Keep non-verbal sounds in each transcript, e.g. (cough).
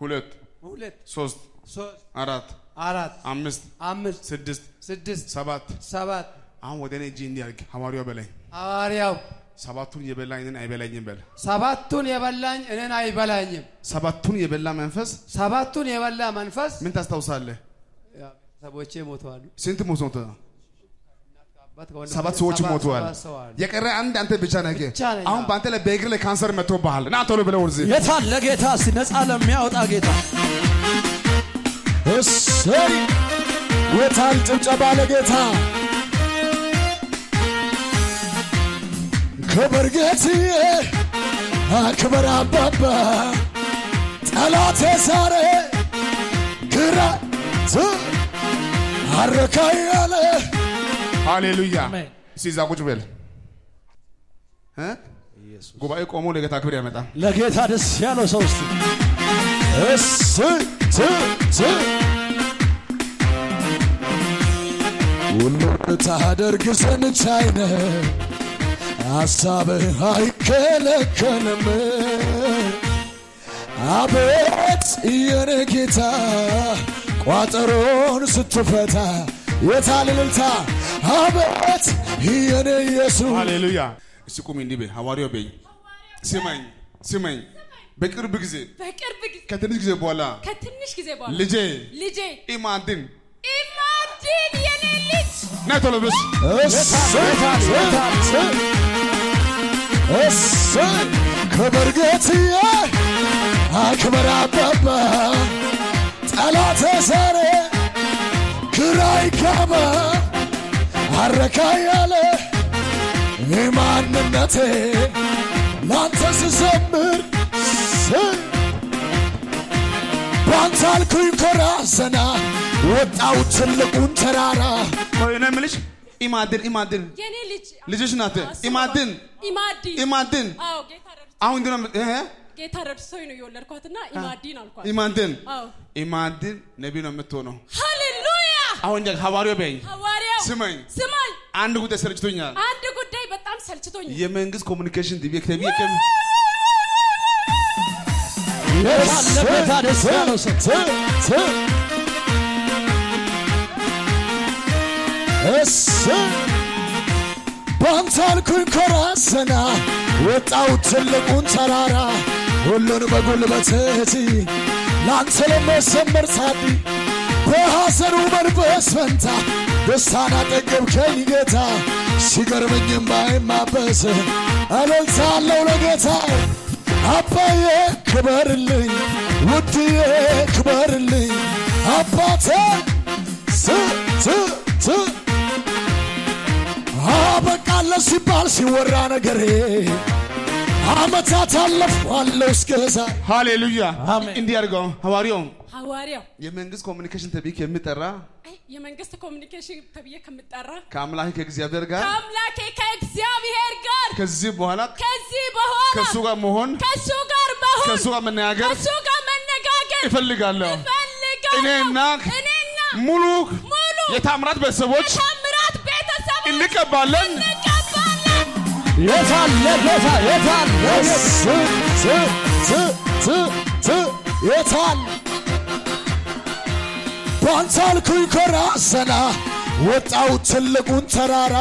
ሁለት ሁለት ሶስት ሶስት አራት አራት አምስት አምስት ስድስት ስድስት ሰባት ሰባት አሁን ወደ እኔ እጅ እንዲያርግ ሐዋርያው በላይ ሐዋርያው ሰባቱን የበላ እኔን አይበላኝም በል ሰባቱን የበላኝ እኔን አይበላኝም። ሰባቱን የበላ መንፈስ ሰባቱን የበላ መንፈስ ምን ታስታውሳለህ? ሰቦቼ ሞተዋል። ስንት ሞት ሞተ? ሰባት ሰዎች ሞተዋል። የቀረ አንድ አንተ ብቻ ነኝ። አሁን በአንተ ላይ በእግር ላይ ካንሰር መጥቶብሃል። ና ቶሎ ብለህ ወርዝ የታል ለጌታ እስቲ ነፃ ለሚያወጣ ጌታ። እሰይ! የታል ጭብጨባ ለጌታ ክብር ጌትዬ አክብር አባባ! ጠላቴ ዛሬ ግራ ት አረካ ያለ ሃሌሉያ። እስቲ እዛ ቁጭ በል? ጉባኤ ቆሞ ለጌታ ክብር ያመጣል። ለጌታ ደስ ያለው ሰው እስቲ እሰይ ት ት ሁሉን ታደርግ ዘንድ ሐሳብህ አይከለከልም። አቤት የኔ ጌታ ቋጠሮን ስትፈታ የታል እልልታ? አቤት የኔ ኢየሱስ ሃሌሉያ። እስቲ ቁሚ እንዲህ በይ፣ ሐዋርያው በይ፣ ስማኝ ስማኝ። በቅርብ ጊዜ በቅርብ ጊዜ ከትንሽ ጊዜ በኋላ ከትንሽ ጊዜ በኋላ ልጄ ልጄ ኢማድን ኢማዲን የኔ ልጅ ና ቶሎ ብለሽ እሰይ ክብር ጌትዬ አክብር አባባ ጠላቴ ዛሬ አረካ ያለ የማንነቴ ላንተ ስዘምር ባንተ አልኩኝ ኮራ ዘና ወጣው ትልቁን ተራራ። እኔ የምልሽ? ኢማድን ኢማድን። ልጅሽ ናት። ኢማድን። ኢማድን። አሁን ግን እህ ጌታ ረድቶኝ ነው የወለድኳትና ኢማዲን አልኳት። ኢማድን። ኢማድን ነቢይ ነው የምትሆነው። ሃሌሉያ! አሁን ጃ ሐዋርያው በይ ሐዋርያው ስማኝ። ስማኝ። አንድ ጉዳይ ሰልችቶኛል። አንድ ጉዳይ በጣም ሰልችቶኛል። የመንግስት ባንተ አልኩኝ ኮራ ዘና ወጣው ትልቁን ተራራ ሁሉን በጉልበት እህቲ ለአንተ ለመሰመር ሳቢ በሐዘኑ መንፈስ ፈንታ ደስታን አጠገብከኝ ጌታ። ሲገርመኝም ባይማበስ እልልታ አለው ለጌታ። አባዬ ክበርልኝ ውድዬ ክበርልኝ። አባቴ ት ት ት አበቃለ ሲባል ሲወራ ነገሬ። አመታት አለፏለሁ እስከዛ። ሃሌሉያ! እንዲህ አድርገው ሐዋርያው ሐዋርያው የመንግስት ኮሚኒኬሽን የሚጠራ አይ፣ የመንግስት ኮሚኒኬሽን ተብዬ ከምጠራ ከአምላክ ከእግዚአብሔር ጋር ከአምላኬ ከእግዚአብሔር ጋር ከዚህ በኋላ ከዚህ በኋላ ከእሱ ጋር መሆን ከእሱ ጋር መሆን ከእሱ ጋር መነጋገር ከእሱ ጋር መነጋገር እፈልጋለሁ። እፈልጋለሁ። እኔና እኔና ሙሉ ሙሉ የታምራት ቤተሰቦች የታምራት ቤተሰቦች እንቀባለን። እንቀባለን። የታል ለጌታ የታል የታል ባንተ አልኩኝ ኮራ ዘና ወጣው ትልቁን ተራራ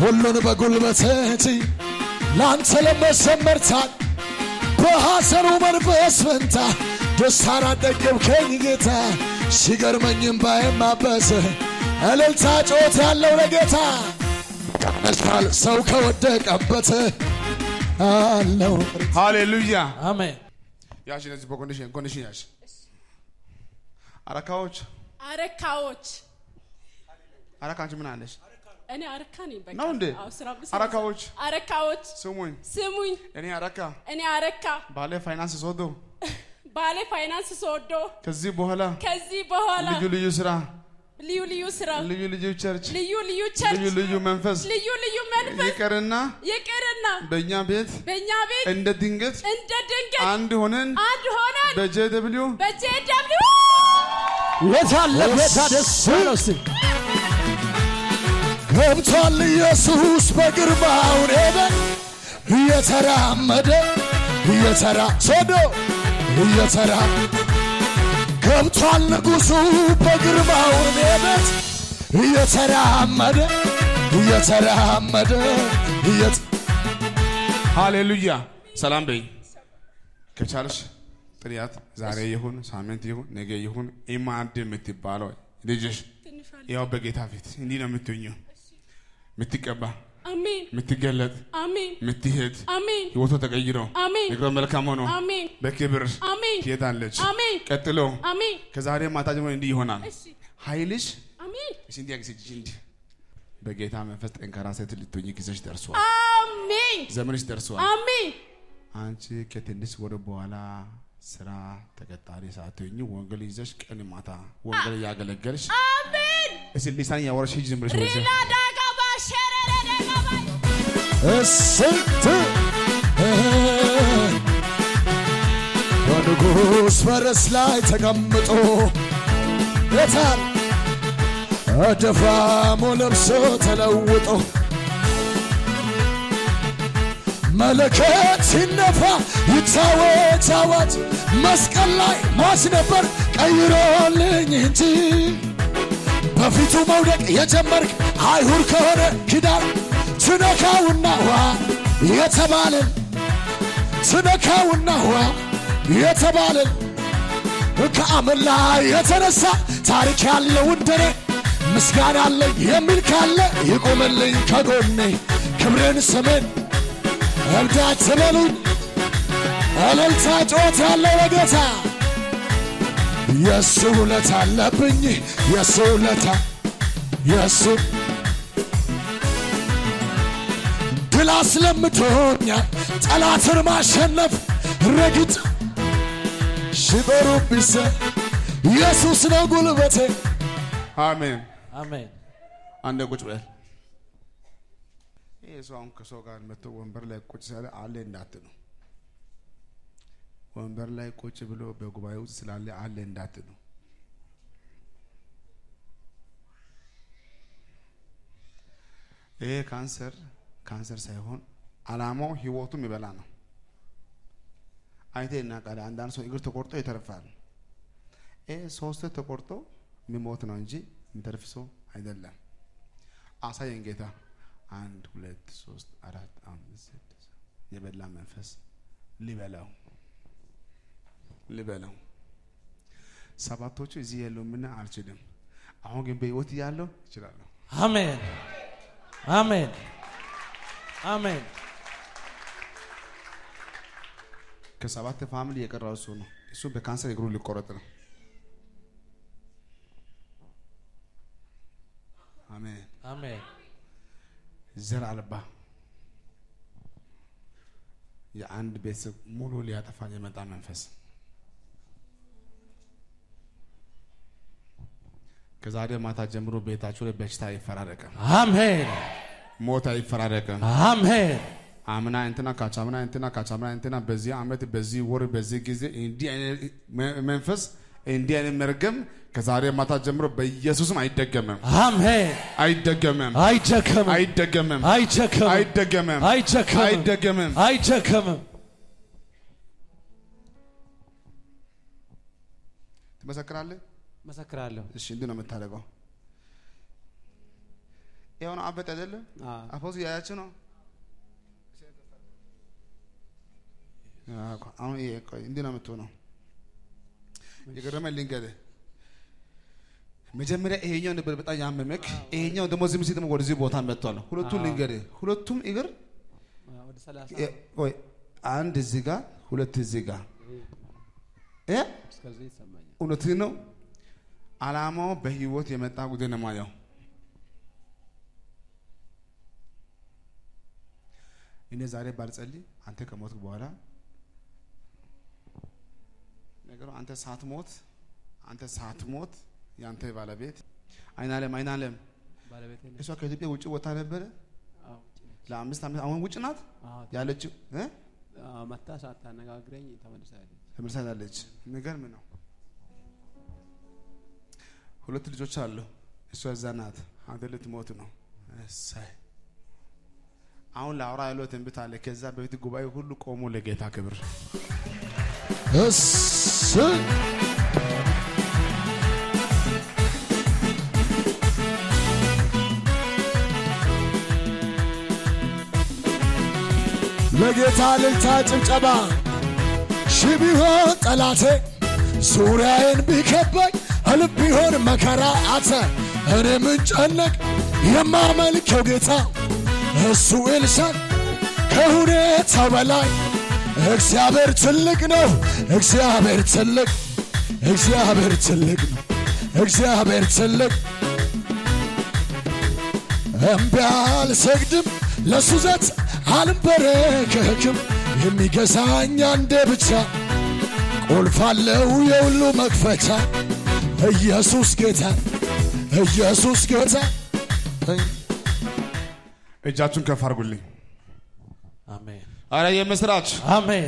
ሁሉን በጉልበትህ ለአንተ ለመሰመርታል በሐዘኑ መንፈስ ፈንታ ደስታን አጠገብከኝ ጌታ። ሲገርመኝም ባይማበስ እልልታ ጮት ያለው ለጌታ። ነስፋል ሰው ከወደቀበት አለው። ሃሌሉያ። አሜን። ያሽ እነዚህ በኮንዲሽን ኮንዲሽን ያሽ አረካዎች አረካዎች። አረካ አንቺ ምን አለሽ? እኔ አረካ ነኝ። በቃ። ነው እንዴ? አረካዎች? አረካዎች። ስሙኝ፣ ስሙኝ። እኔ አረካ። እኔ አረካ። ባለ ፋይናንስ ሶዶ። (laughs) ባሌ ፋይናንስ ስወዶ ከዚህ በኋላ ከዚህ በኋላ ልዩ ልዩ ስራ፣ ልዩ ልዩ ስራ። ልዩ ልዩ church፣ ልዩ ልዩ church። ልዩ ልዩ መንፈስ። ልዩ ልዩ መንፈስ። ይቅርና ይቅርና በእኛ ቤት በእኛ ቤት እንደ ድንገት እንደ ድንገት አንድ ሆነን አንድ ሆነን በጄ ደብሊው በጄደብሊው የታለ እስቲ ገብቷል ኢየሱስ በግርማው ሄደ እየተራመደ እየተራ ሶዶ እየተራ ገብቷል ንጉሡ በግርማው ቤት እየተራመደ እየተራመደ እየተ ሃሌሉያ ሰላም በይ። ከቻልሽ ጥሪያት ዛሬ ይሁን ሳምንት ይሁን ነገ ይሁን ኢማድ የምትባለው ልጅሽ ያው በጌታ ፊት እንዲህ ነው የምትኙ የምትቀባ አሜን። የምትገለጥ አሜን። የምትሄድ አሜን። ተቀይሮ አሜን። መልካም ሆኖ አሜን። በክብር አሜን። ትሄዳለች። አሜን። ቀጥሎ አሜን። ከዛሬ ማታ ጀምሮ እንዲህ ይሆናል። ኃይልሽ አሜን። እሺ እንዲህ ያግዝሽ እንዲህ። በጌታ መንፈስ ጠንካራ ሴት ልትሆኚ ጊዜሽ ደርሷል። አሜን። ዘመንሽ ደርሷል። አሜን። አንቺ ከትንሽ ወደ በኋላ ስራ ተቀጣሪ ሳትሆኚ ወንጌል ይዘሽ ቀን ማታ ወንጌል እያገለገልሽ አሜን! እስኪ ሊሳን እያወራሽ ሂጂ ዝም ብለሽ ሪላ ዳጋባ ሸረረ ዳጋባ እስንት በንጉሥ ፈረስ ላይ ተቀምጦ የታል? ደፋሙ ለብሶ ተለውጦ መለከት ሲነፋ ይታወጅ አዋጅ መስቀል ላይ ሟች ነበር ቀይሮልኝ እንጂ። በፊቱ መውደቅ የጀመርክ አይሁድ ከሆነ ኪዳን ትነካውና ዋ የተባለን ትነካውና ዋ የተባለን ከአመን ላይ የተነሳ ታሪክ ያለው እንደኔ ምስጋና አለኝ የሚል ካለ ይቆምልኝ ከጎኔ ክብርን ስምን እብዳት ትበሉኝ እልልታ ጮት ያለው ለጌታ የእሱ ውለት አለብኝ የእሱ ውለታ የእሱ ድል አስለምቶኛል ጠላትን ማሸነፍ ረግጥ ሽበሩ ቢሰ ኢየሱስ ነው ጉልበቴ አሜን። አሜን አንዴ ቁጭ በል። ሰው አሁን ከሰው ጋር መጥቶ ወንበር ላይ ቁጭ ስላለ አለ እንዳትሉ። ወንበር ላይ ቁጭ ብሎ በጉባኤ ውስጥ ስላለ አለ እንዳትሉ። ይሄ ካንሰር ካንሰር ሳይሆን አላማው ህይወቱ የሚበላ ነው። አይቴ እናቃለ አንዳንድ ሰው እግር ተቆርጦ ይተርፋል። ይሄ ሶስት ተቆርጦ የሚሞት ነው እንጂ የሚተርፍ ሰው አይደለም። አሳየን ጌታ። አንድ ሁለት ሶስት አራት አምስት ስድስት የበላ መንፈስ ሊበላው ሊበላው ሰባቶቹ እዚህ የለውምና አልችልም። አሁን ግን በህይወት እያለሁ እችላለሁ። አሜን አሜን አሜን ከሰባት family የቀረው እሱ ነው። እሱ በካንሰር እግሩ ሊቆረጥ ነው። አሜን። አሜን ዘር አልባ። የአንድ ቤተሰብ ሙሉ ሊያጠፋ የመጣ መንፈስ። ከዛሬ ማታ ጀምሮ ቤታችሁ ላይ በሽታ አይፈራረቅም፣ አሜን። ሞት አይፈራረቅም። አሜን። አምና እንትና ካቻምና እንትና ካቻምና እንትና በዚህ አመት በዚህ ወር በዚህ ጊዜ እንዲህ አይነት መንፈስ እንዲህ አይነት መርገም ከዛሬ ማታ ጀምሮ በኢየሱስም አይደገምም፣ አሜን አይደገምም፣ አይደገምም፣ አይደከምም አይደገምም፣ አይደከምም አይደገምም። አይደከምም ትመሰክራለህ? መሰክራለሁ። እሺ እንዲህ ነው የምታደርገው። ይኸው ነው አበጥ አይደለም? አዎ። አፎሱ ያያችሁ ነው። አዎ፣ አሁን ይሄ ቆይ እንዲህ ነው የምትሆነው። የገረመኝ ልንገርህ፣ መጀመሪያ ይሄኛው ነበር በጣም ያመመክ፣ ይሄኛው ደግሞ ዝም ሲል ደግሞ ወደዚህ ቦታ መጥቷል። ሁለቱም ልንገርህ፣ ሁለቱም እግር አንድ እዚህ ጋር ሁለት እዚህ ጋር። እውነትህ ነው። አላማው በህይወት የመጣ ጉዳይ ነው ማየው። እኔ ዛሬ ባልጸልይ አንተ ከሞትክ በኋላ ነገሩ አንተ ሳትሞት አንተ ሳትሞት የአንተ ባለቤት አይናለም አይናለም እሷ ከኢትዮጵያ ውጭ ወጣ ነበረ ለአምስት ዓመት አሁን ውጭ ናት ያለችው መታ ሳታነጋግረኝ ተመልሳለች። ተመልሳ ያለች የሚገርም ነው። ሁለት ልጆች አሉ። እሷ እዛ ናት። አንተ ልትሞት ነው። እሰይ አሁን ለአውራ ያለው ትንቢት አለ። ከዛ በፊት ጉባኤ ሁሉ ቆሞ ለጌታ ክብር እሰይ ለጌታ እልልታ ጭብጨባ ሺህ ቢሆን ጠላቴ ዙሪያዬን ቢከበኝ እልፍ ቢሆን መከራ አተ እኔ ምን ጨነቅ የማመልከው ጌታ እሱ ኤልሳን ከሁኔታው በላይ እግዚአብሔር ትልቅ ነው። እግዚአብሔር ትልቅ እግዚአብሔር ትልቅ ነው። እግዚአብሔር ትልቅ እምቢ አልሰግድም ለሱ ዘት አልንበረከክም የሚገዛኝ አንዴ ብቻ ቁልፍ አለው የሁሉ መክፈቻ ኢየሱስ ጌታ ኢየሱስ ጌታ እጃችሁን ከፍ አድርጉልኝ። አሜን አረ የምስራች አሜን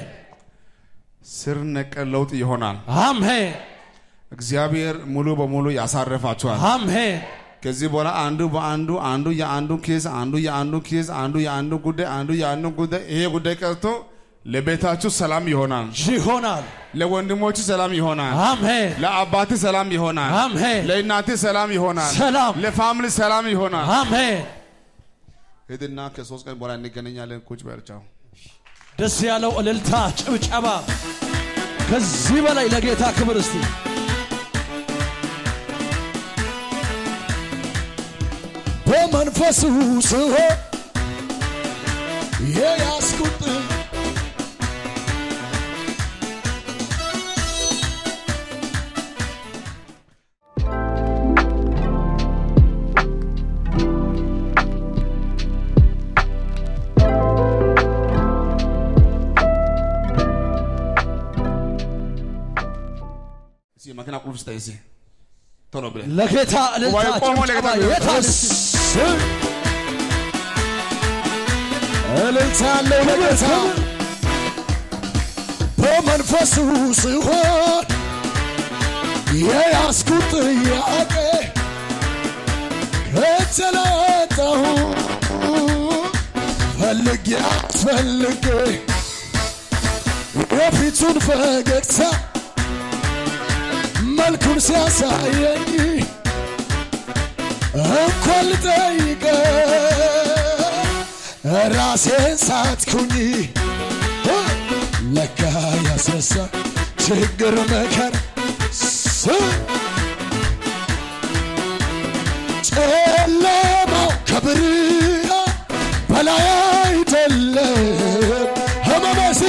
ስር ነቀል ለውጥ ይሆናል። አሜን እግዚአብሔር ሙሉ በሙሉ ያሳርፋችኋል። አሜን ከዚህ በኋላ አንዱ በአንዱ አንዱ የአንዱ case አንዱ የአንዱ case አንዱ የአንዱ ጉዳይ አንዱ የአንዱ ጉዳይ ይሄ ጉዳይ ቀርቶ ለቤታችሁ ሰላም ይሆናል። ይሆናል ለወንድሞች ሰላም ይሆናል። አሜን ለአባት ሰላም ይሆናል። አሜን ለእናት ሰላም ይሆናል። ሰላም ለ family ሰላም ይሆናል። አሜን ሂድና ከሶስት ቀን በኋላ እንገናኛለን። ቁጭ በርቻው ደስ ያለው እልልታ ጭብጨባ። ከዚህ በላይ ለጌታ ክብር እስቲ። በመንፈሱ ስሆን የያዝኩት እስኪ የመኪና ቁልፍ ስጠኝ እስኪ ቶሎ ብለህ ለጌታ እልልታ ጉባኤ ቆሞ ጭብጨባ ለጌታ የታል እስቲ? እልልታ ያለው ለጌታ በመንፈሱ ስሆን የያዝኩት ጥያቄ ከተለጠሁ ፈልጌ አስፈልጌ የፊቱን ፈገግታ መልኩን ሲያሳየኝ እንኳን ልጠይቀ ራሴን ሳትኩኝ ለካ ያስረሳ ችግር መከር ጨለማው ከብርሃን በላይ አይደለም ህመሜሲ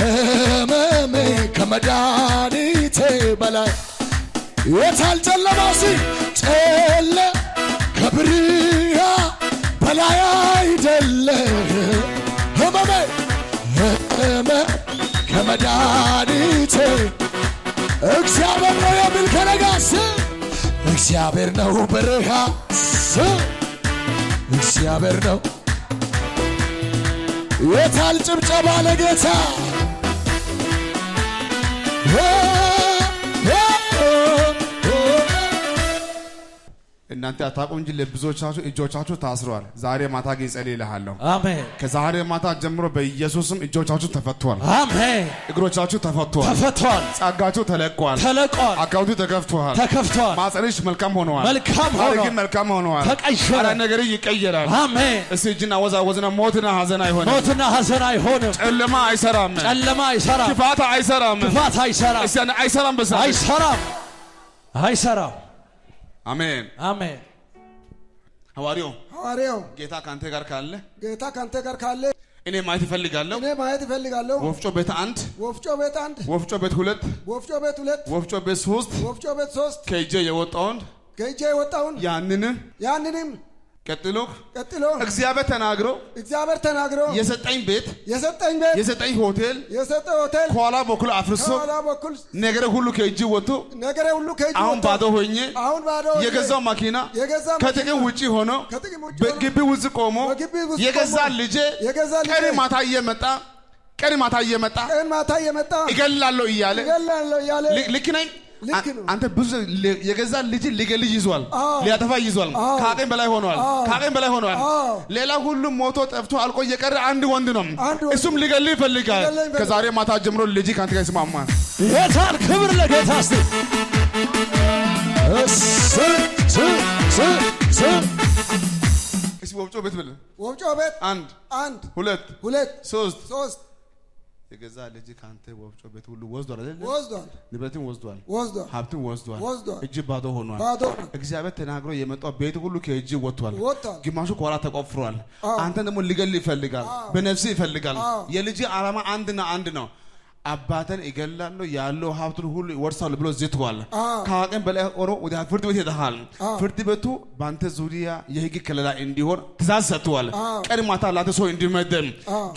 ህመሜ ከመድኃኒቴ በላይ የታል ጨለማሲ ጨለ? ከብርሃን በላይ አይደለም ህመሜ ህመ ከመድኃኒቴ። እግዚአብሔር ነው የሚል ከነጋስ እግዚአብሔር ነው ብርሃን እግዚአብሔር ነው። የታል ጭብጨባ ለጌታ እናንተ አታውቁም እንጂ ለብዙዎቻችሁ እጆቻችሁ ታስረዋል። ዛሬ ማታ ግን እጸልይልሃለሁ። አሜን። ከዛሬ ማታ ጀምሮ በኢየሱስም እጆቻችሁ ተፈቷል፣ አሜን። እግሮቻችሁ ተፈቷል፣ ተፈቷል ጸጋችሁ ተለቋል፣ ተለቋል። አካውንቱ ተከፍቷል፣ ተከፍቷል ማጸንሽ መልካም ሆነዋል፣ መልካም ሆኗል። መልካም ሆነዋል፣ ተቀየረ። ነገር ይቀየራል። አሜን። እስቲ እጅና ወዛወዝና ሞትና ሐዘን አይሆንም፣ ሞትና ሐዘን አይሆንም። ጨለማ አይሰራም፣ ጨለማ አይሰራም። ክፋት አይሰራም፣ ክፋት አይሰራም። እስቲ አይሰራም በሳ አይሰራም። አይሰራም አሜን። አሜን ሐዋርያው ሐዋርያው ጌታ ካንተ ጋር ካለ ጌታ ካንተ ጋር ካለ እኔ ማየት እፈልጋለሁ። እኔ ማየት እፈልጋለሁ። ወፍጮ ቤት አንድ፣ ወፍጮ ቤት አንድ፣ ወፍጮ ቤት ሁለት፣ ወፍጮ ቤት ሁለት፣ ወፍጮ ቤት ሶስት ወፍጮ ቤት ሶስት ከእጄ የወጣውን ከእጄ የወጣውን ያንን ያንንም ቀጥሎ ቀጥሎ እግዚአብሔር ተናግሮ እግዚአብሔር ተናግሮ የሰጠኝ ቤት የሰጠኝ ቤት የሰጠኝ ሆቴል የሰጠ ሆቴል ከኋላ በኩል አፍርሶ ከኋላ በኩል ነገረ ሁሉ ከእጅ ወጥቶ ነገሬ ሁሉ ከእጅ አሁን ባዶ ሆኜ አሁን ባዶ የገዛው መኪና ከጥቅም ውጪ ሆኖ ከጥቅም ውጭ ሆኖ በግቢ ውስጥ ቆሞ የገዛ ልጄ ቀን ማታ እየመጣ ቀን ማታ እየመጣ ቀን ማታ እየመጣ እገላለሁ እያለ እገላለሁ እያለ ልክ ነኝ አንተ ብዙ የገዛ ልጅ ሊገልጅ ይዟል፣ ሊያጠፋ ይዟል። ከአቅም በላይ ሆኗል። ከአቅም በላይ ሆኗል። ሌላ ሁሉም ሞቶ ጠፍቶ አልቆ የቀረ አንድ ወንድ ነው። እሱም ሊገልህ ይፈልጋል። ከዛሬ ማታ ጀምሮ ልጅ ከአንተ ጋር ይስማማል። ጌታን ክብር ለጌታ ስ እስኪ ወፍጮ ቤት ብለህ ወፍጮ ቤት አንድ አንድ ሁለት ሁለት ሶስት ሶስት የገዛ ልጅ ከአንተ ወፍጮ ቤት ሁሉ ወስዷል አይደል? ወስዷል ንብረትን ወስዷል፣ ወስዷል ሀብትን ወስዷል፣ ወስዷል። እጅ ባዶ ሆኗል። ባዶ እግዚአብሔር ተናግሮ የመጣው ቤት ሁሉ ከእጅ ወጥቷል። ወጥቷል። ግማሹ ከኋላ ተቆፍሯል። አዎ። አንተን ደግሞ ሊገል ይፈልጋል። በነፍስ ይፈልጋል። የልጅ ዓላማ አንድና አንድ ነው። አባተን እገላለሁ ያለው ሀብቱን ሁሉ ይወርሳሉ ብሎ ዝቷል። ከአቅም በላይ ሆኖ ወደ ፍርድ ቤት አዎ። ፍርድ ቤቱ በአንተ ዙሪያ የህግ ከለላ እንዲሆን ትእዛዝ ሰጥቷል። ቀን ማታ ለአንተ ሰው እንዲመደም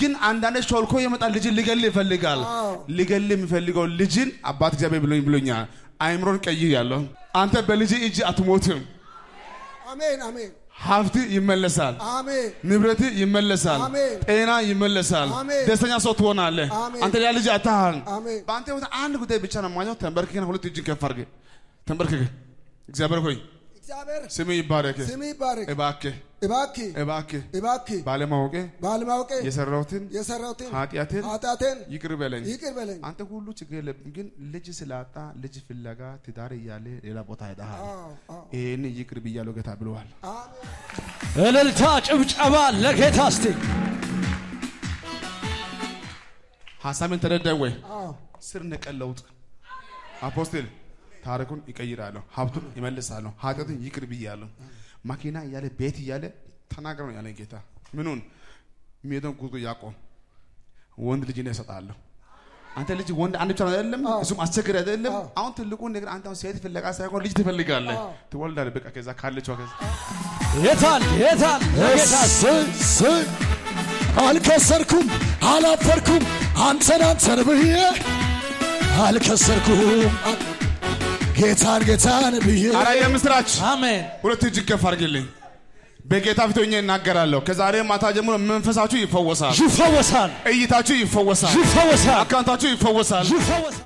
ግን አንዳንድ ሾልኮ የመጣ ልጅን ሊገል ይፈልጋል። ሊገል የሚፈልገው ልጅን አባት እግዚአብሔር ብሎኝ ብሎኛል። አይምሮን ቀይር ያለው አንተ በልጅ እጅ አትሞትም። አሜን አሜን ሀብት ይመለሳል። ንብረት ይመለሳል። ጤና ይመለሳል። ደስተኛ ሰው ትሆናለህ። አንተ ሌላ ልጅ አሜን በአንተ ህይወት አንድ ጉዳይ ብቻ ነው ማኘው። ተንበርክከን ሁለት እጅን ከፍ አድርገህ ተንበርክከህ እግዚአብሔር ሆይ እግዚአብሔር ስም ይባረክ። ስም ይባረክ እባክህ እባክህ እባክህ እባክህ ባለማወቄ ባለማወቄ የሰራሁትን የሰራሁትን ኃጢአትን ኃጢአቴን ይቅር በለኝ። ይቅር በለኝ አንተ ሁሉ ችግር የለብን፣ ግን ልጅ ስላጣ ልጅ ፍለጋ ትዳር እያለ ሌላ ቦታ ሄደሃል። ይህን ይቅር ብያለሁ ጌታ ብለዋል። አሜን እልልታ ጭብጨባ ለጌታ እስቲ ሀሳብን ተረዳህ ወይ? ስር ነቀል ለውጥ አፖስትል ታሪኩን ይቀይራለሁ፣ ሀብቱን ይመልሳለሁ፣ ኃጢአቱን ይቅር ብያለሁ። መኪና እያለ ቤት እያለ ተናገር ነው ያለኝ ጌታ። ምኑን? የሚሄደውን ጉዞ ያቆም። ወንድ ልጅ ነው እሰጥሃለሁ። አንተ ልጅ ወንድ አንድ ብቻ ነው አይደለም፣ እሱም አስቸግር አይደለም። አሁን ትልቁ ነገር አንተ አሁን ሴት ፍለጋ ሳይሆን ልጅ ትፈልጋለህ፣ ትወልዳለህ። በቃ ከዛ ካለችው ከዛ የታል? የታል? አልከሰርኩም አላፈርኩም። አንተን አንተን ብዬ አልከሰርኩም ጌታን ጌታን ብዬ ኧረ የምስራች! አሜን። ሁለት እጅ ከፍ አድርግልኝ። በጌታ ፊት ሆኜ እናገራለሁ። ከዛሬ ማታ ጀምሮ መንፈሳችሁ ይፈወሳል፣ ይፈወሳል። እይታችሁ ይፈወሳል፣ ይፈወሳል። አካውንታችሁ ይፈወሳል። ይፈወሳል